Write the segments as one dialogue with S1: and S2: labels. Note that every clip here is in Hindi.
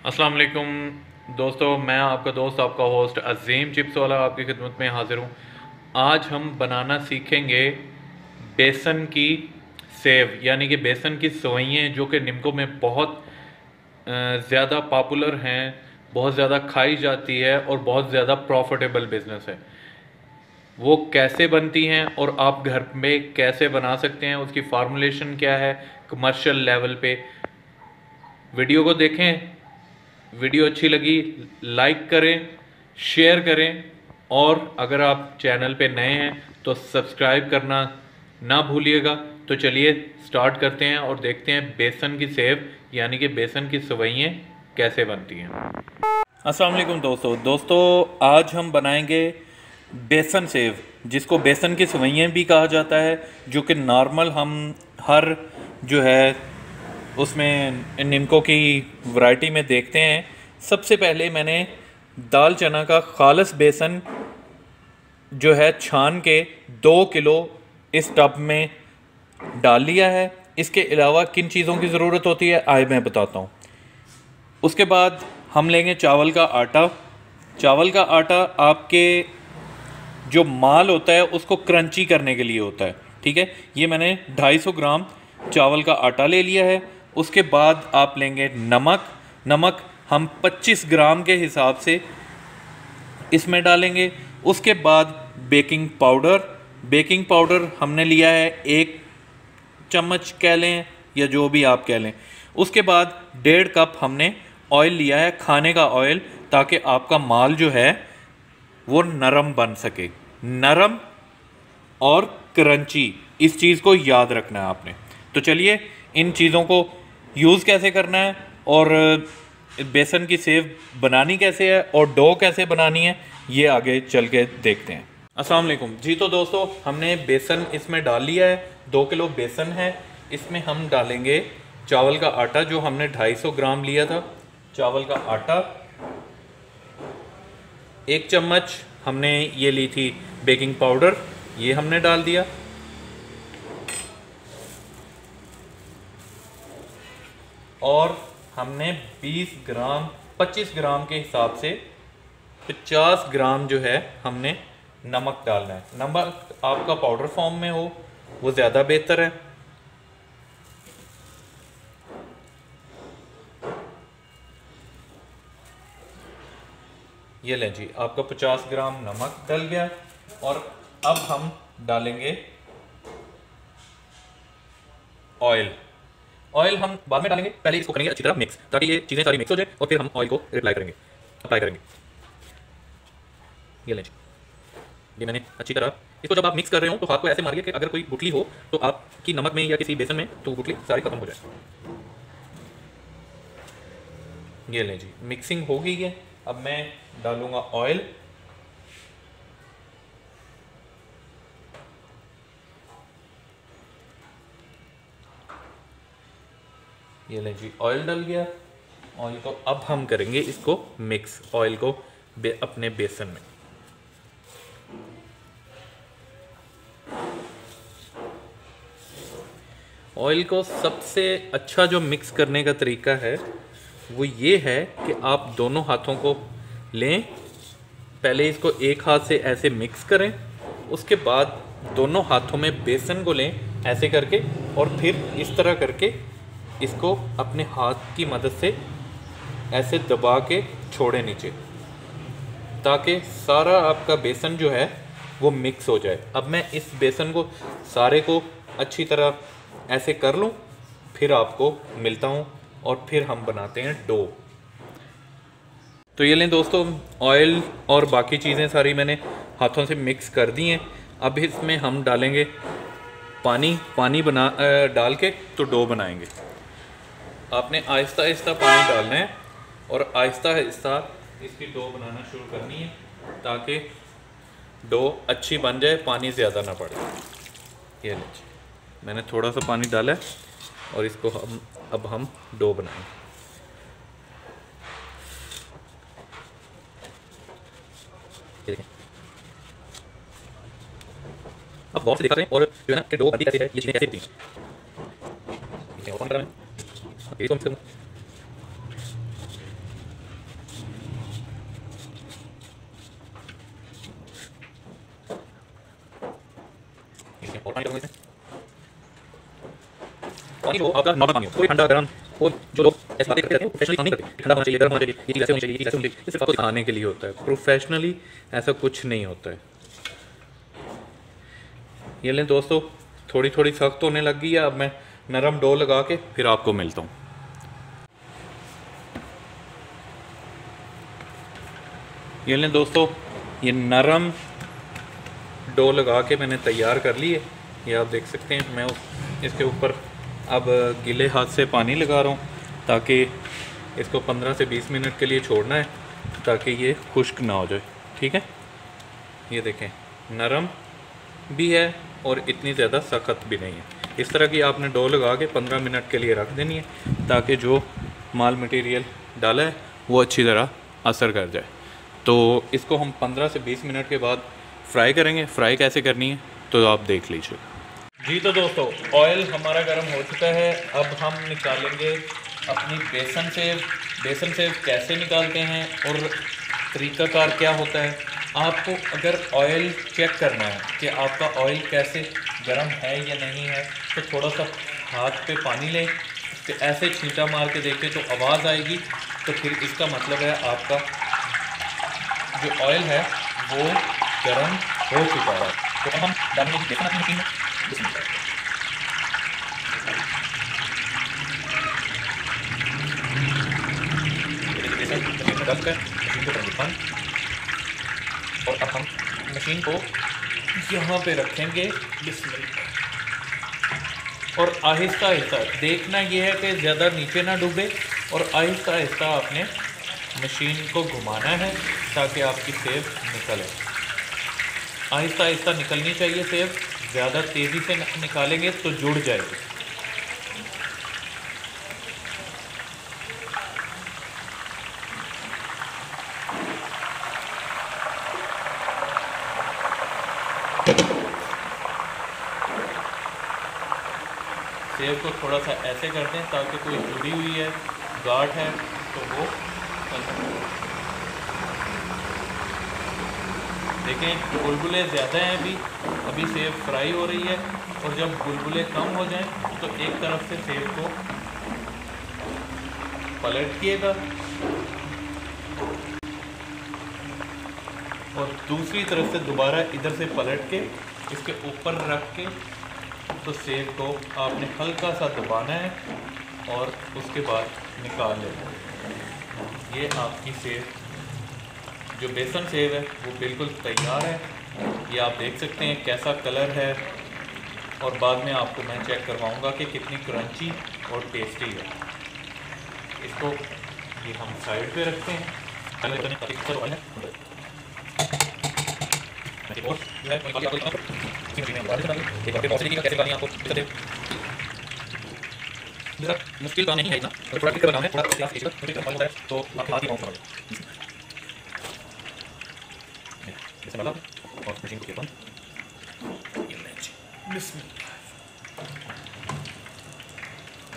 S1: अस्सलाम वालेकुम। दोस्तों, मैं आपका दोस्त, आपका होस्ट अजीम चिप्स वाला आपकी खिदमत में हाजिर हूँ। आज हम बनाना सीखेंगे बेसन की सेव, यानी कि बेसन की सवैयाँ, जो कि निमको में बहुत ज़्यादा पॉपुलर हैं, बहुत ज़्यादा खाई जाती है और बहुत ज़्यादा प्रॉफिटेबल बिज़नेस है। वो कैसे बनती हैं और आप घर में कैसे बना सकते हैं, उसकी फार्मूलेशन क्या है कमर्शियल लेवल पे। वीडियो को देखें। वीडियो अच्छी लगी, लाइक करें, शेयर करें, और अगर आप चैनल पे नए हैं तो सब्सक्राइब करना ना भूलिएगा। तो चलिए स्टार्ट करते हैं और देखते हैं बेसन की सेव, यानी कि बेसन की सवैयाँ कैसे बनती हैं। अस्सलाम वालेकुम दोस्तों। दोस्तों, आज हम बनाएँगे बेसन सेव, जिसको बेसन की सवैयाँ भी कहा जाता है, जो कि नॉर्मल हम हर जो है उसमें निमको की वैरायटी में देखते हैं। सबसे पहले मैंने दाल चना का खालस बेसन जो है छान के दो किलो इस टब में डाल लिया है। इसके अलावा किन चीज़ों की ज़रूरत होती है, आए मैं बताता हूँ। उसके बाद हम लेंगे चावल का आटा। चावल का आटा आपके जो माल होता है, उसको क्रंची करने के लिए होता है, ठीक है? ये मैंने 250 ग्राम चावल का आटा ले लिया है। उसके बाद आप लेंगे नमक। नमक हम 25 ग्राम के हिसाब से इसमें डालेंगे। उसके बाद बेकिंग पाउडर। बेकिंग पाउडर हमने लिया है एक चम्मच कह लें या जो भी आप कह लें। उसके बाद डेढ़ कप हमने ऑयल लिया है, खाने का ऑयल, ताकि आपका माल जो है वो नरम बन सके। नरम और क्रंची, इस चीज़ को याद रखना है आपने। तो चलिए इन चीज़ों को यूज़ कैसे करना है और बेसन की सेव बनानी कैसे है और डो कैसे बनानी है, ये आगे चल के देखते हैं। अस्सलाम वालेकुम। जी तो दोस्तों, हमने बेसन इसमें डाल लिया है। दो किलो बेसन है। इसमें हम डालेंगे चावल का आटा, जो हमने 250 ग्राम लिया था। चावल का आटा, एक चम्मच हमने ये ली थी बेकिंग पाउडर, ये हमने डाल दिया। और हमने 20 ग्राम 25 ग्राम के हिसाब से 50 ग्राम जो है हमने नमक डालना है। नमक आपका पाउडर फॉर्म में हो, वो ज़्यादा बेहतर है। ये लें जी, आपका 50 ग्राम नमक डल गया और अब हम डालेंगे ऑयल। ऑयल हम बाद में डालेंगे। पहले इसको करेंगे अच्छी तरह मिक्स ताकि ये चीज़ें सारी मिक्स हो जाए और फिर हम ऑयल को अप्लाई करेंगे। अप्लाई करेंगे। ये ये मैंने अच्छी तरह इसको जब आप मिक्स कर रहे हो तो हाथ को ऐसे मारिए कि अगर कोई गुटली हो तो आपकी नमक में या किसी बेसन में तो गुटली सारी खत्म हो जाए। ये लें जी। मिक्सिंग हो गई है। अब मैं डालूँगा ऑयल ये लें जी ऑयल डल गया। ऑयल को अब हम करेंगे इसको मिक्स ऑयल को बे, अपने बेसन में। ऑयल को सबसे अच्छा जो मिक्स करने का तरीका है वो ये है कि आप दोनों हाथों को लें। पहले इसको एक हाथ से ऐसे मिक्स करें उसके बाद दोनों हाथों में बेसन को लें ऐसे करके और फिर इस तरह करके इसको अपने हाथ की मदद से ऐसे दबा के छोड़े नीचे, ताकि सारा आपका बेसन जो है वो मिक्स हो जाए। अब मैं इस बेसन को, सारे को अच्छी तरह ऐसे कर लूँ, फिर आपको मिलता हूँ और फिर हम बनाते हैं डो। तो ये लें दोस्तों ऑयल और बाकी चीज़ें सारी मैंने हाथों से मिक्स कर दी हैं। अब इसमें हम डालेंगे पानी पानी बना डाल के तो डो बनाएँगे। आपने आहिस्ता आहिस्ता पानी डालना है और आहिस्ता आहिस्ता इसकी डो बनाना शुरू करनी है ताकि डो अच्छी बन जाए पानी ज़्यादा ना पड़े ये लीजिए मैंने थोड़ा सा पानी डाला है और इसको हम अब हम डो बनाएँगे अब बहुत रहे हैं और जो है ना कि डो कैसे है ये चीज़ें कैसे होती हैं यही कम
S2: से पानी जो आपका नॉर्मल पानी हो कोई ठंडा गर्म वो जो लोग ऐसी बातें करते हैं प्रोफेशनली काम नहीं करते ठंडा होना चाहिए गर्म होना चाहिए ये चीज़ ऐसे होनी चाहिए ये चीज़ होनी चाहिए ये सिर्फ़ आपको
S1: दिखाने के लिए होता है प्रोफेशनली ऐसा कुछ नहीं होता है ये लें दोस्तों थोड़ी थोड़ी सख्त होने लग गई है अब मैं नरम डो लगा के फिर आपको मिलता हूँ ये लें दोस्तों, ये नरम डो लगा के मैंने तैयार कर ली है। ये आप देख सकते हैं, मैं इसके ऊपर अब गीले हाथ से पानी लगा रहा हूँ ताकि इसको 15 से 20 मिनट के लिए छोड़ना है, ताकि ये खुश्क ना हो जाए। ठीक है? ये देखें, नरम भी है और इतनी ज़्यादा सख्त भी नहीं है। इस तरह की आपने डो लगा के 15 मिनट के लिए रख देनी है, ताकि जो माल मटेरियल डाला है, वो अच्छी तरह असर कर जाए। तो इसको हम 15 से 20 मिनट के बाद फ्राई करेंगे। फ्राई कैसे करनी है तो आप देख लीजिए। जी तो दोस्तों ऑयल हमारा गर्म हो चुका है। अब हम निकालेंगे अपनी बेसन से। बेसन से कैसे निकालते हैं और तरीक़ाकार क्या होता है। आपको अगर ऑयल चेक करना है कि आपका ऑयल कैसे गर्म है या नहीं है तो थोड़ा सा हाथ पे पानी लें। तो ऐसे छींटा मार के देखें तो आवाज़ आएगी। तो फिर इसका मतलब है आपका जो ऑयल है, वो गर्म हो चुका है। तो हम डालेंगे बेसन मशीन में। और अब हम मशीन को यहाँ पे रखेंगे। और आहिस्ता आहिस्ता, देखना ये है कि ज़्यादा नीचे ना डूबे, और आहिस्ता आहिस्ता आपने मशीन को घुमाना है। ताकि आपकी सेब निकले। आहिस्ता आहिस्ता निकलनी चाहिए सेब। ज़्यादा तेज़ी से निकालेंगे तो जुड़ जाएगी। सेब को थोड़ा सा ऐसे कर दें ताकि कोई जुड़ी हुई है गाठ है तो वो देखें, बुलबुले ज़्यादा हैं अभी। अभी सेब फ्राई हो रही है और जब बुलबुले कम हो जाएँ तो एक तरफ़ से सेब को पलट पलटिएगा और दूसरी तरफ़ से दोबारा इधर से पलट के इसके ऊपर रख के तो सेब को आपने हल्का सा दबाना है और उसके बाद निकाल लेना ये आपकी सेब जो बेसन सेब है, वो बिल्कुल तैयार है। ये आप देख सकते हैं कैसा कलर है। और बाद में आपको मैं चेक करवाऊँगा कि कितनी क्रंची और टेस्टी है। इसको ये हम साइड पे रखते हैं। पहले मुश्किल काम नहीं है इतना। थोड़ा थोड़ा तो आप हाथ ही पाँव जैसे मतलब और मशीन को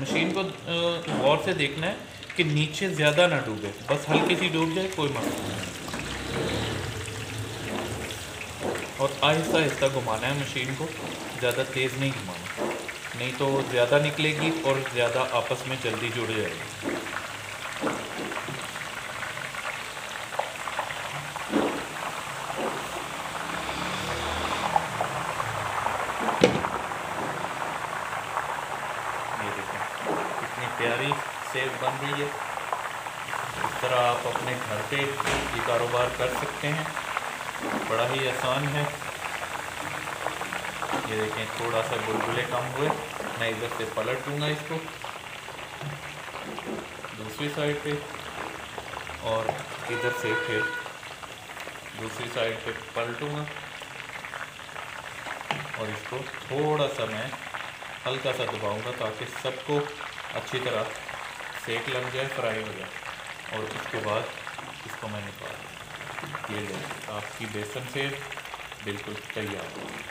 S1: मशीन को गौर से देखना है कि नीचे ज़्यादा ना डूबे। बस हल्की सी डूब जाए कोई मसला नहीं और आहिस्ता आहिस्ता घुमाना है मशीन को। ज़्यादा तेज़ नहीं घुमाना। नहीं तो ज़्यादा निकलेगी और ज़्यादा आपस में जल्दी जुड़ जाएगी ये देखें कितनी प्यारी सेब बन रही है इस तरह आप अपने घर पे ये कारोबार कर सकते हैं। बड़ा ही आसान है। ये देखें थोड़ा सा बुलबुले कम हुए। मैं इधर से पलट दूँगा इसको। दूसरी साइड पे और इधर से फिर दूसरी साइड पे पलटूँगा। और इसको थोड़ा सा मैं हल्का सा दबाऊँगा ताकि सबको अच्छी तरह सेक लग जाए, फ्राई हो जाए। और उसके बाद इसको मैं निकाल ये ले, आपकी बेसन से बिल्कुल तैयार।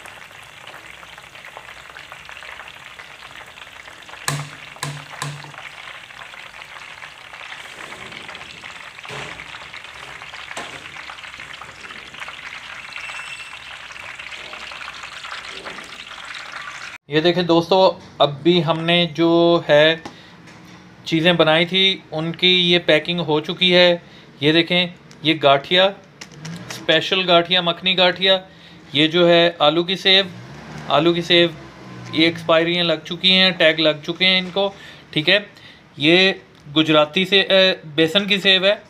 S1: ये देखें दोस्तों, अब भी हमने जो है चीज़ें बनाई थी, उनकी ये पैकिंग हो चुकी है। ये देखें, ये गाठिया स्पेशल गाठिया, मखनी गाठिया, ये जो है आलू की सेव, आलू की सेव, ये एक्सपायरियाँ लग चुकी हैं टैग लग चुके हैं इनको, ठीक है? ये गुजराती से बेसन की सेव है,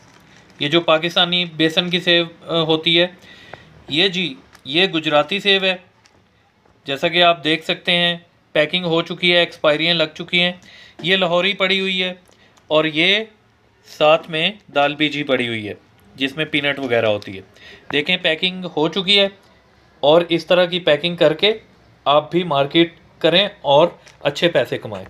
S1: ये जो पाकिस्तानी बेसन की सेव होती है, ये जी, ये गुजराती सेव है, जैसा कि आप देख सकते हैं पैकिंग हो चुकी है, एक्सपायरियाँ लग चुकी हैं। ये लाहौरी पड़ी हुई है और ये साथ में दाल बीजी पड़ी हुई है, जिसमें पीनट वगैरह होती है। देखें, पैकिंग हो चुकी है और इस तरह की पैकिंग करके आप भी मार्केट करें और अच्छे पैसे कमाएँ।